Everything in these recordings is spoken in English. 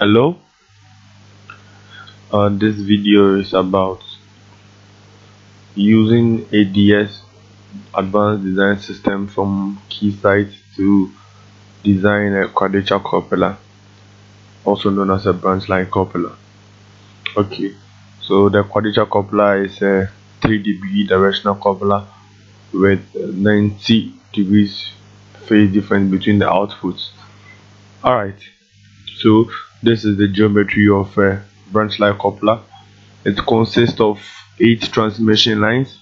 hello? Uh, this video is about using ADS advanced design system from Keysight to design a quadrature coupler also known as a branch line coupler okay so the quadrature coupler is a 3 degree directional coupler with 90 degrees phase difference between the outputs. Alright so this is the geometry of a branch line coupler. It consists of eight transmission lines.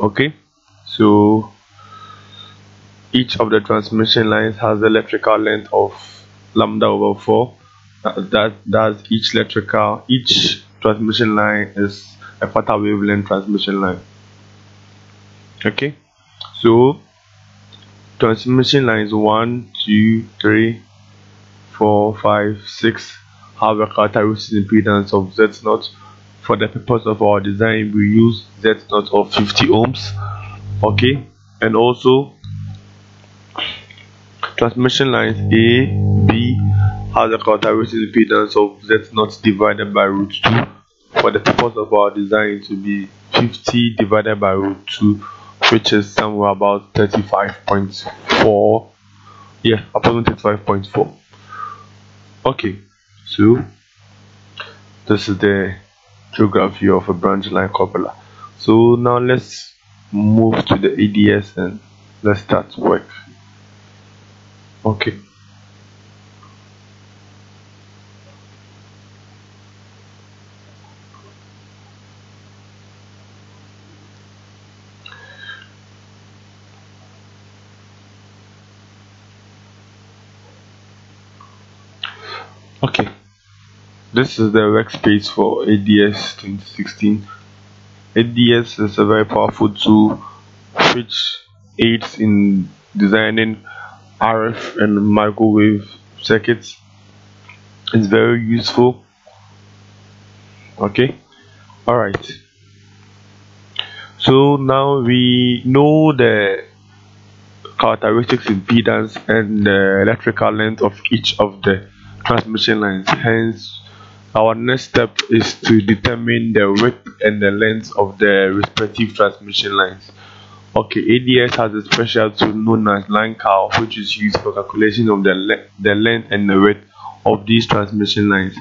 Okay? So each of the transmission lines has electrical length of lambda over 4 uh, that that's each electrical each transmission line is a quarter wavelength transmission line. Okay? So transmission lines 1 2 3 4 5 6 have a characteristic impedance of z0 for the purpose of our design we use z0 of 50 ohms okay? And also transmission lines a b has a characteristic impedance of z0 divided by root 2 for the purpose of our design to be 50 divided by root 2 which is somewhere about 35.4 yeah approximately 35.4 okay. So this is the geography of a branch line coupler so now let's move to the ADS and let's start work. Okay okay. This is the workspace for ADS 2016 ADS is a very powerful tool which aids in designing RF and microwave circuits. It's very useful. Okay. All right so now we know the characteristics impedance and the electrical length of each of the transmission lines. Hence our next step is to determine the width and the length of the respective transmission lines. Okay ADS has a special tool known as LineCalc which is used for calculation of the, le the length and the width of these transmission lines.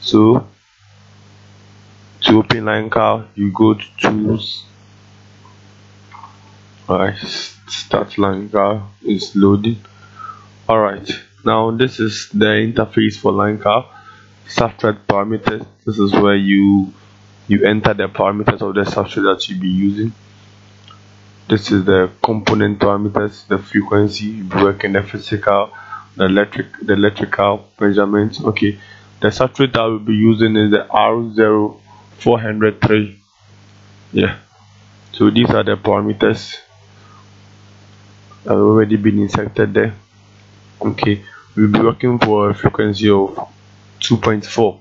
So to open LineCalc you go to tools alright start LineCalc is loading. Alright now this is the interface for line substrate parameters. This is where you you enter the parameters of the substrate that you'll be using. This is the component parameters the frequency working the physical the electric the electrical measurements. Okay. The substrate that we'll be using is the r0403 yeah. So these are the parameters have already been inserted there okay we'll be working for a frequency of 2.4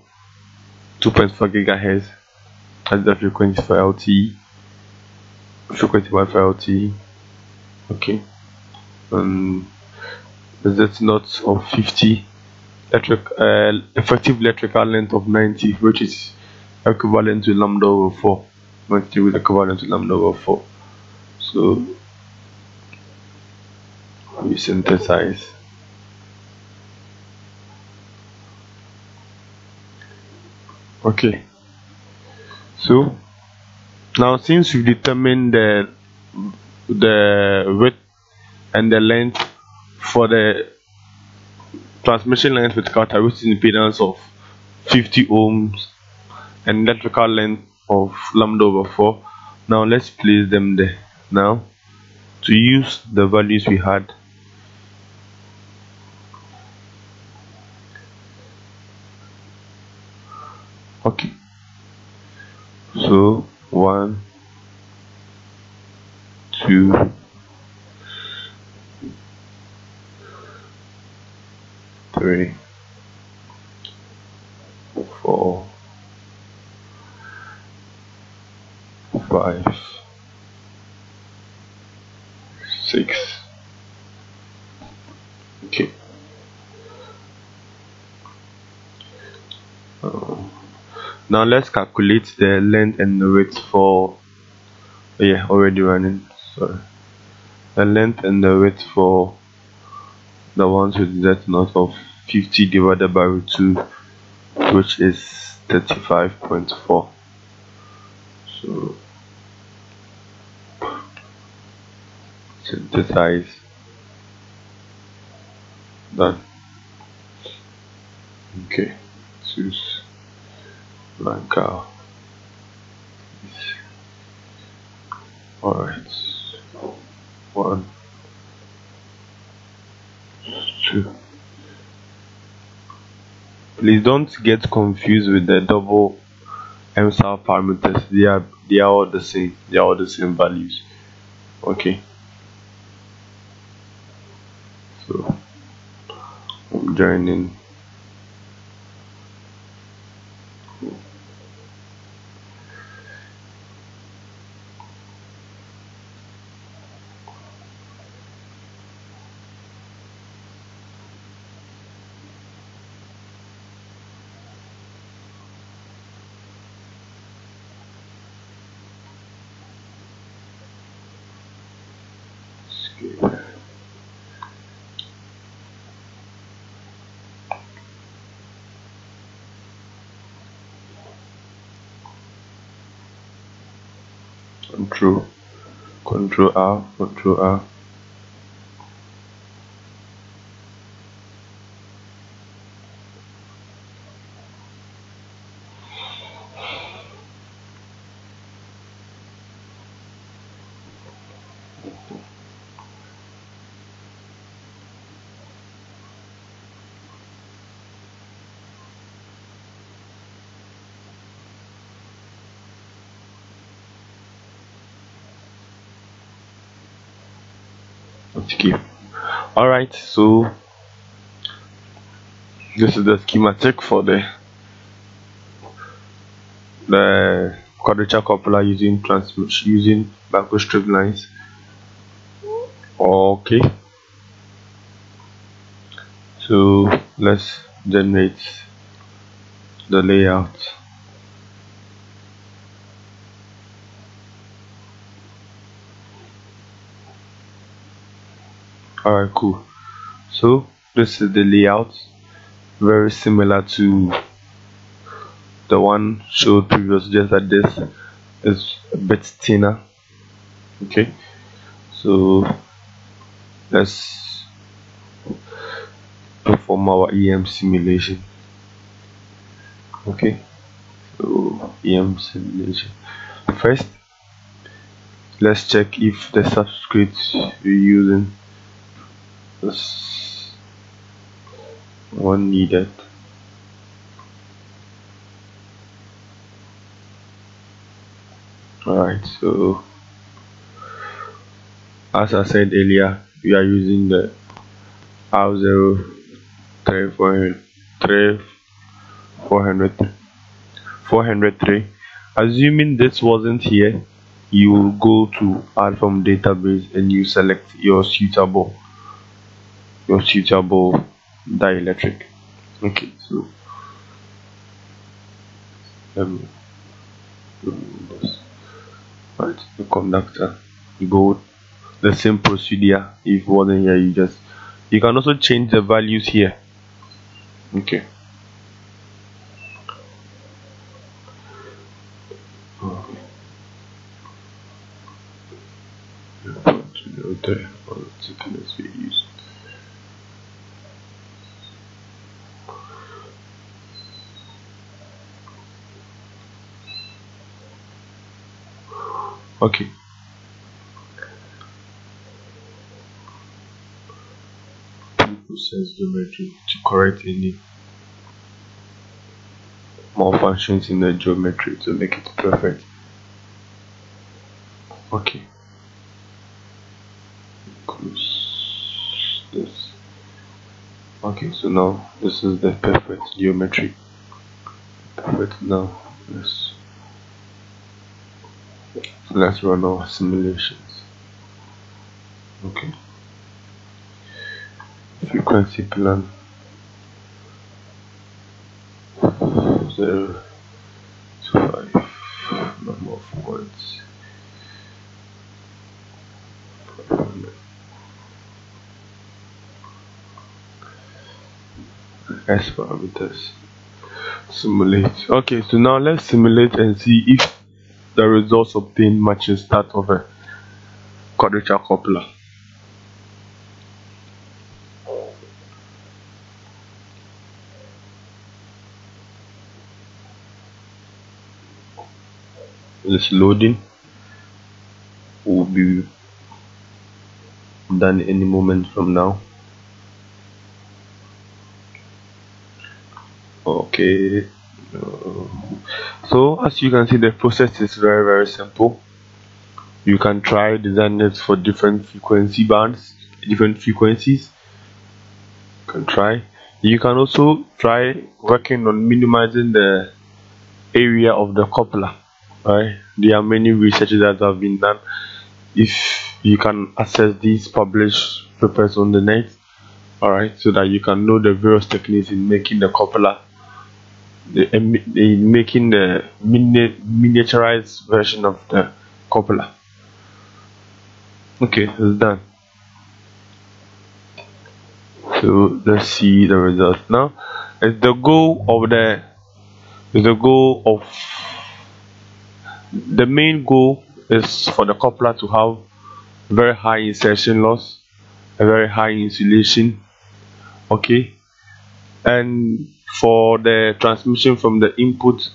2.4 gigahertz. That's the frequency for LTE frequency for LTE okay and that's not of 50 electric uh, effective electrical length of 90 which is equivalent to lambda over 4 90 with equivalent to lambda over 4 so we synthesize okay so now since we determined the the width and the length for the transmission length with characteristic impedance of 50 ohms and electrical length of lambda over 4 now let's place them there. Now to use the values we had okay so one two three four five six. Okay. Um, now let's calculate the length and the width for yeah already running sorry. The length and the width for the ones with z naught of 50 divided by root 2 which is 35.4 so synthesize done okay choose blank out alright one please don't get confused with the double MSAL parameters. They are they are all the same. They are all the same values. Okay. So I'm joining Escape. Control, Control R, Control R. Okay. Alright, so this is the schematic for the the quadrature coupler using transmission using backward straight lines. Okay. So let's generate the layout. Alright cool. So this is the layout. Very similar to the one showed previous just that this. Is a bit thinner. Okay. So let's perform our EM simulation. Okay. So EM simulation. First let's check if the substrate we're using one needed. Alright so as I said earlier we are using the R0 403 assuming this wasn't here you will go to add from database and you select your suitable your suitable dielectric okay so. Let me remove right the conductor you go the same procedure if it wasn't here you just you can also change the values here. Okay. There or thickness we use okay. Process geometry to correct any malfunctions in the geometry to make it perfect. Okay. Close this. Okay so now this is the perfect geometry. Perfect now. Let's let's run our simulations. Okay. Frequency plan. Zero to five number of words. S parameters. Simulate. Okay so now let's simulate and see if the results obtained matches that of a quadrature coupler. It's loading will be done any moment from now. Okay so as you can see the process is very very simple. You can try design it for different frequency bands different frequencies. You can try. You can also try working on minimizing the area of the coupler right? There are many researches that have been done. If you can access these published papers on the net all right so that you can know the various techniques in making the coupler the, uh, in making the mini miniaturized version of the coupler okay it's done. So let's see the result now. It's the goal of the the goal of the main goal is for the coupler to have very high insertion loss a very high isolation. Okay and for the transmission from the input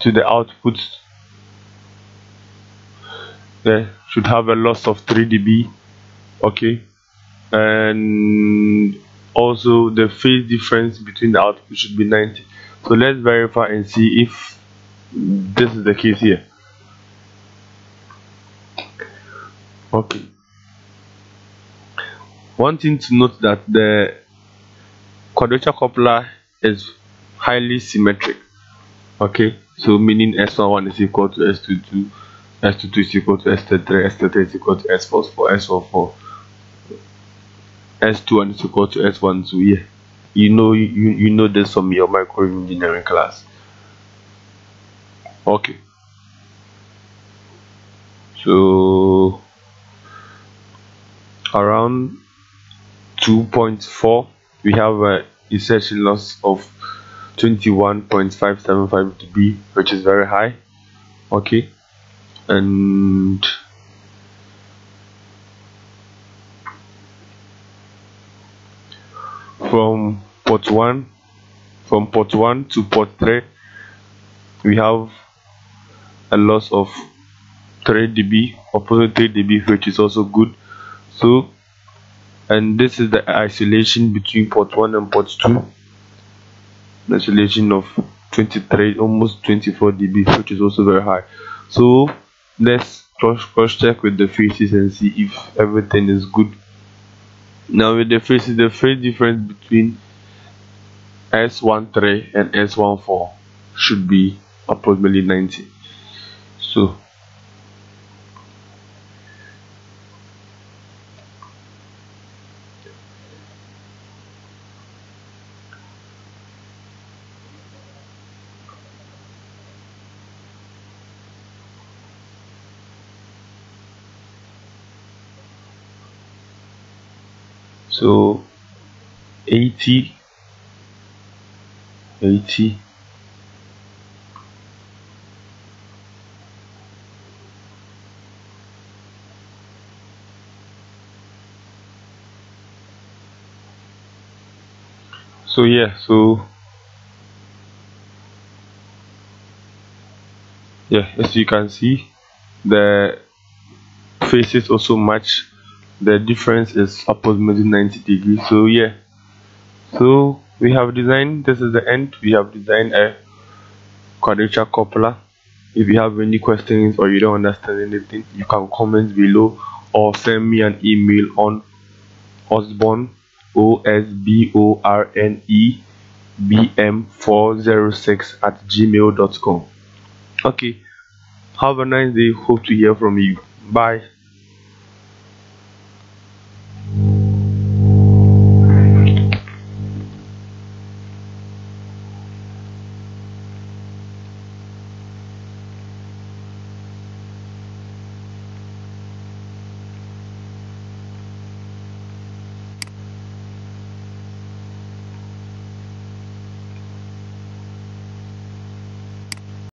to the output they should have a loss of 3 dB okay? And also the phase difference between the output should be 90 so let's verify and see if this is the case here. Okay. One thing to note that the quadrature coupler is highly symmetric okay? So meaning s11 is equal to s22 s22 is equal to s33 s33 is equal to s44 s44 s21 is equal to s12 yeah. You know you, you know this from your micro engineering class. Okay. So around 2.4 we have a insertion loss of 21.575 dB which is very high. Okay. And from port 1 from port 1 to port 3 we have a loss of 3 dB opposite 3 dB which is also good. So and this is the isolation between port 1 and port 2 isolation of 23 almost 24 dB which is also very high. So let's cross cross check with the phases and see if everything is good. Now with the phases the phase difference between S13 and S14 should be approximately 90 so so 80 80 so yeah so yeah as you can see the faces also match the difference is approximately 90 degrees. So yeah. So we have designed this is the end. We have designed a quadrature coupler. If you have any questions or you don't understand anything you can comment below or send me an email on osborne o s b o r n e b m 406 at gmail.com okay. Have a nice day. Hope to hear from you. Bye